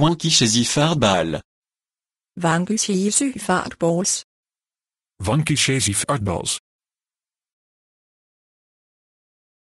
Wankishesi fartbal. Wankelshisu fartballs. Wankishesi fartballs.